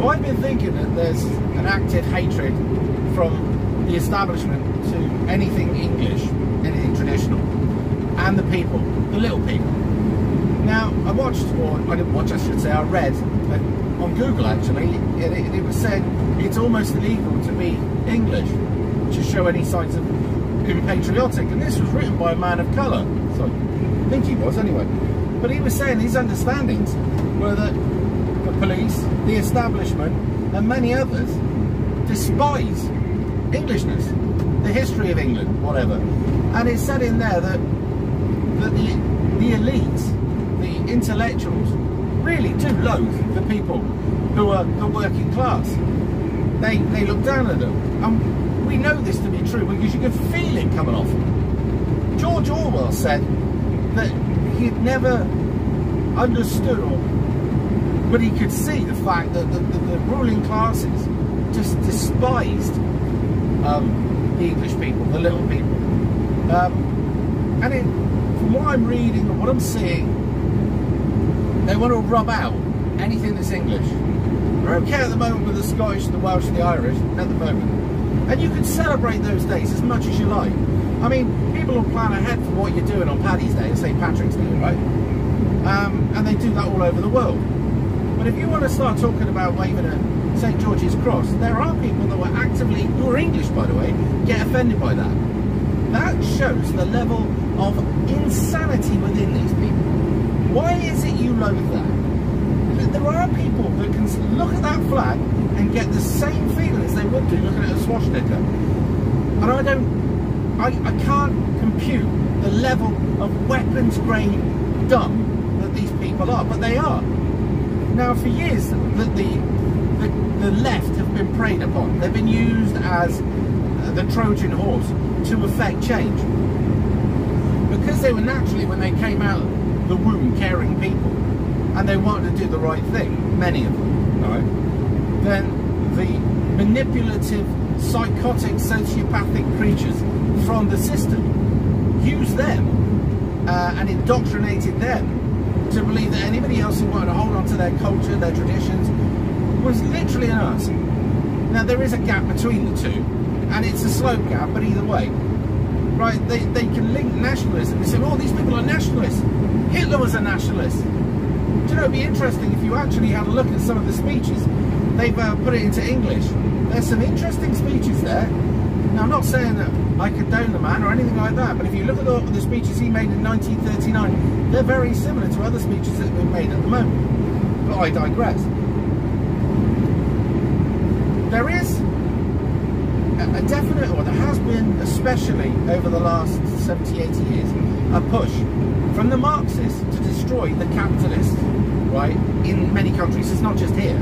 So I've been thinking that there's an active hatred from the establishment to anything English, anything traditional, and the people, the little people. Now, I watched, or I didn't watch, I should say, I read on Google actually, it, it, it was said it's almost illegal to be English to show any signs of being patriotic. And this was written by a man of colour. So I think he was anyway. But he was saying his understandings were that the police, the establishment, and many others despise Englishness, the history of England, whatever. And it's said in there that that the the elites, the intellectuals, really do loathe the people who are the working class. They they look down at them. And we know this to be true because you can feel it coming off. George Orwell said that he'd never understood or but he could see the fact that the, the, the ruling classes just despised um, the English people, the little people. Um, and it, from what I'm reading and what I'm seeing, they want to rub out anything that's English. They're okay at the moment with the Scottish, the Welsh, the Irish, at the moment. And you can celebrate those days as much as you like. I mean, people will plan ahead for what you're doing on Paddy's Day and St. Patrick's Day, right? Um, and they do that all over the world. But if you want to start talking about waving a St. George's Cross, there are people that were actively, who are English by the way, get offended by that. That shows the level of insanity within these people. Why is it you loathe that? There are people that can look at that flag and get the same feelings they would do looking at a swastika. And I don't, I, I can't compute the level of weapons grade dumb that these people are, but they are. Now, for years, the, the, the, left have been preyed upon. They've been used as uh, the Trojan horse to effect change. Because they were naturally, when they came out the womb, caring people, and they wanted to do the right thing, many of them, right? Then the manipulative, psychotic, sociopathic creatures from the system used them uh, and indoctrinated them to believe that anybody else who wanted to hold on to their culture, their traditions, was literally an ass. Now there is a gap between the two, and it's a slow gap, but either way, right? They, they can link nationalism. They say, oh, these people are nationalists. Hitler was a nationalist. Do you know, it'd be interesting if you actually had a look at some of the speeches. They've uh, put it into English. There's some interesting speeches there. I'm not saying that I condone the man or anything like that, but if you look at the, the speeches he made in 1939, they're very similar to other speeches that have been made at the moment. But I digress. There is a, a definite, or there has been, especially over the last 70, 80 years, a push from the Marxists to destroy the capitalists, right, in many countries. It's not just here.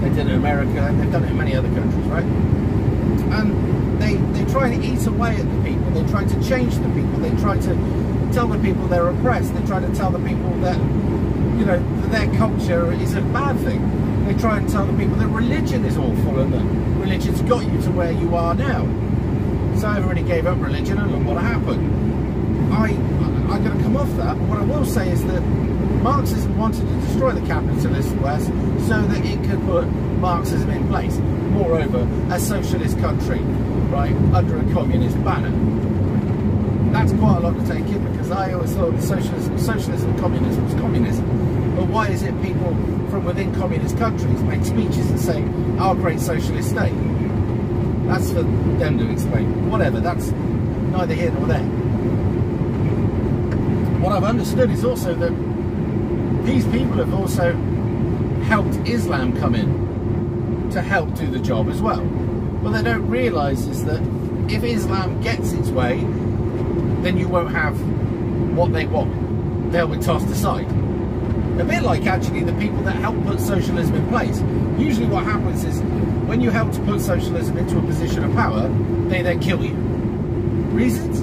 They did it in America, they've done it in many other countries, right? And they, they try and eat away at the people. They try to change the people. They try to tell the people they're oppressed. They try to tell the people that, you know, that their culture is a bad thing. They try and tell the people that religion is awful and that religion's got you to where you are now. So everybody gave up religion and look what happened. I, I'm going to come off that, what I will say is that Marxism wanted to destroy the capitalist West so that it could put Marxism in place. Moreover, a socialist country, right, under a communist banner. That's quite a lot to take in because I always thought socialism, socialism communism was communism. But why is it people from within communist countries make speeches and say, our great socialist state? That's for them to explain. Whatever, that's neither here nor there. What I've understood is also that these people have also helped Islam come in to help do the job as well. What they don't realise is that if Islam gets its way, then you won't have what they want. They'll be tossed aside. A bit like actually the people that help put socialism in place. Usually what happens is when you help to put socialism into a position of power, they then kill you. Reasons?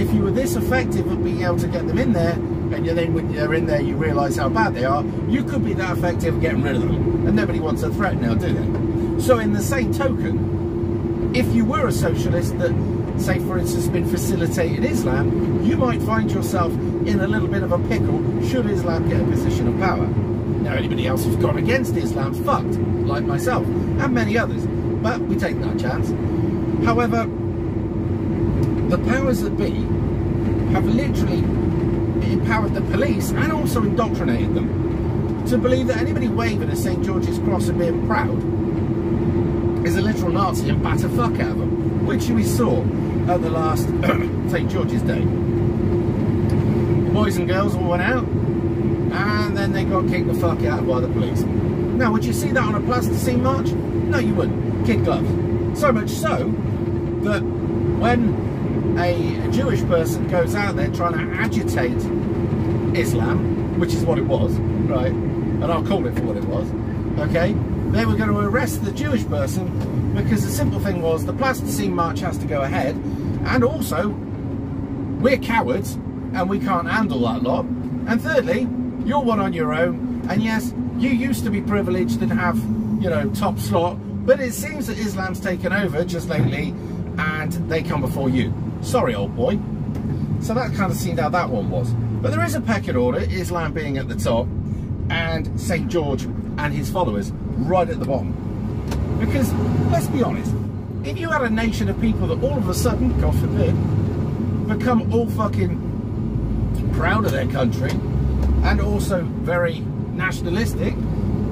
If you were this effective at being able to get them in there, and then when they're in there you realise how bad they are, you could be that effective at getting rid of them. And nobody wants a threat now, do they? So in the same token, if you were a socialist that, say for instance, been facilitated Islam, you might find yourself in a little bit of a pickle should Islam get a position of power. Now, anybody else who's gone against Islam's fucked, like myself and many others. But we take that chance. However, the powers that be have literally empowered the police and also indoctrinated them to believe that anybody waving a St. George's cross and being proud is a literal Nazi and batter fuck out of them, which we saw at the last St. George's Day. The Boys and girls all went out and then they got kicked the fuck out by the police. Now, would you see that on a plasticine march? No, you wouldn't. Kid gloves. So much so that when a Jewish person goes out there trying to agitate Islam, which is what it was, right? And I'll call it for what it was, okay? They were going to arrest the Jewish person because the simple thing was the plasticine march has to go ahead, and also we're cowards and we can't handle that lot. And thirdly, you're one on your own, and yes, you used to be privileged and have, you know, top slot, but it seems that Islam's taken over just lately and they come before you. Sorry, old boy. So that kind of seemed how that one was. But there is a pecking order, Islam being at the top and St. George and his followers right at the bottom. Because, let's be honest, if you had a nation of people that all of a sudden, God forbid, become all fucking proud of their country and also very nationalistic,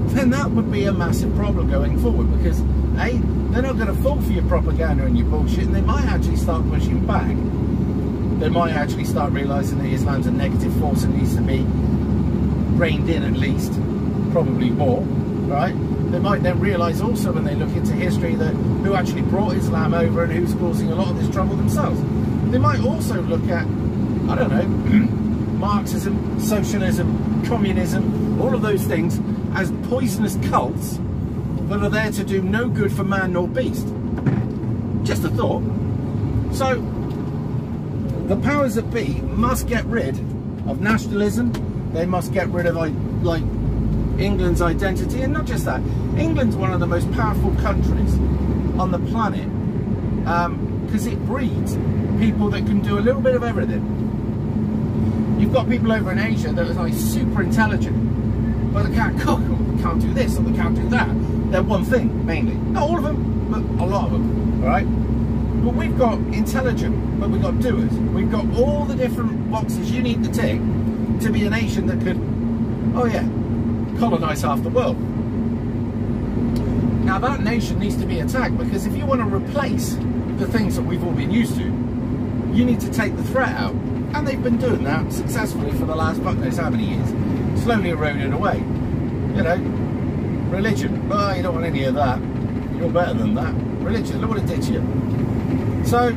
then that would be a massive problem going forward because A, they're not going to fall for your propaganda and your bullshit and they might actually start pushing back. They might actually start realising that Islam's a negative force and needs to be reined in at least, probably more, right? They might then realise also when they look into history that who actually brought Islam over and who's causing a lot of this trouble themselves. They might also look at, I don't know, Marxism, socialism, communism, all of those things as poisonous cults that are there to do no good for man nor beast. Just a thought. So, the powers that be must get rid of nationalism. They must get rid of like England's identity, and not just that. England's one of the most powerful countries on the planet because um, it breeds people that can do a little bit of everything. You've got people over in Asia that are like super intelligent, but they can't cook, or they can't do this, or they can't do that. They're one thing mainly. Not all of them, but a lot of them. All right. But we've got intelligent, but we've got doers. We've got all the different boxes you need to tick to be a nation that could, oh yeah, colonise half the world. Now that nation needs to be attacked because if you want to replace the things that we've all been used to, you need to take the threat out. And they've been doing that successfully for the last fuck knows how many years. Slowly eroding away. You know, religion. Well, you don't want any of that. You're better than that. Religion, look what it did to you. So,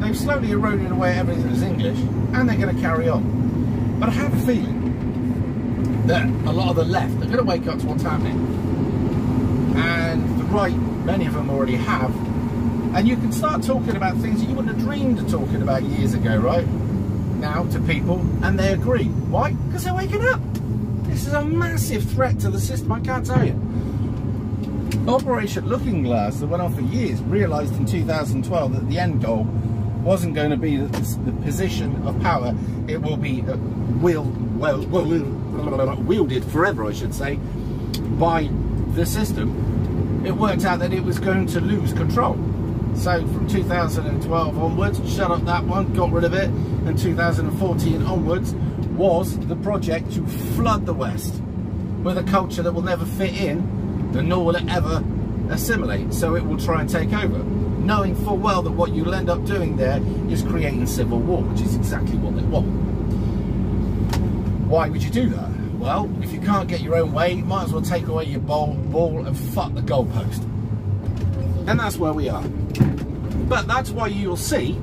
they've slowly eroded away everything that's English, and they're going to carry on. But I have a feeling that a lot of the left are going to wake up to what's happening. And the right, many of them already have. And you can start talking about things that you wouldn't have dreamed of talking about years ago, right? Now to people, and they agree. Why? Because they're waking up. This is a massive threat to the system, I can't tell you. Operation Looking Glass that went on for years realised in 2012 that the end goal wasn't going to be the, the position of power. It will be uh, will, well, well, wielded forever, I should say, by the system. It worked out that it was going to lose control. So from 2012 onwards, shut up that one, got rid of it, and 2014 onwards was the project to flood the West with a culture that will never fit in and nor will it ever assimilate. So it will try and take over, knowing full well that what you'll end up doing there is creating civil war, which is exactly what they want. Why would you do that? Well, if you can't get your own way, you might as well take away your ball, ball and fuck the goalpost. And that's where we are. But that's why you'll see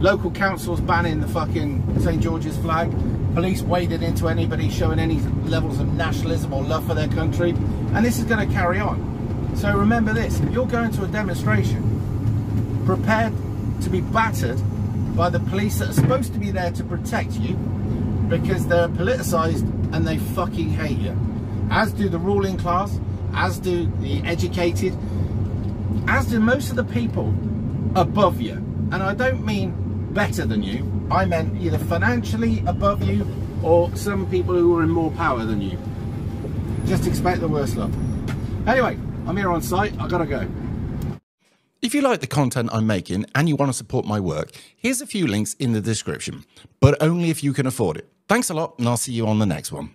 local councils banning the fucking St. George's flag, police wading into anybody showing any levels of nationalism or love for their country, and this is going to carry on. So remember this, if you're going to a demonstration, prepared to be battered by the police that are supposed to be there to protect you, because they're politicised and they fucking hate you. As do the ruling class, as do the educated, as do most of the people above you. And I don't mean better than you, I meant either financially above you or some people who are in more power than you. Just expect the worst, love. Anyway, I'm here on site. I gotta go. If you like the content I'm making and you want to support my work, here's a few links in the description, but only if you can afford it. Thanks a lot, and I'll see you on the next one.